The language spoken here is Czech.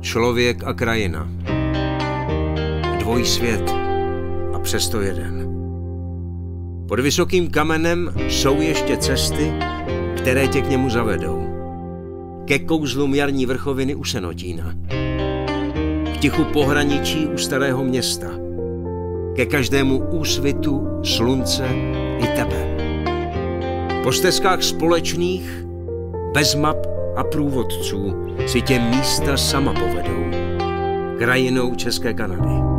Člověk a krajina. Dvojí svět a přesto jeden. Pod vysokým kamenem jsou ještě cesty, které tě k němu zavedou. Ke kouzlům jarní vrchoviny u Senotína. K tichu pohraničí u starého města. Ke každému úsvitu slunce i tebe. Po stezkách společných, bez map a průvodců si tě místa sama povedou. Krajinou České Kanady.